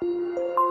Música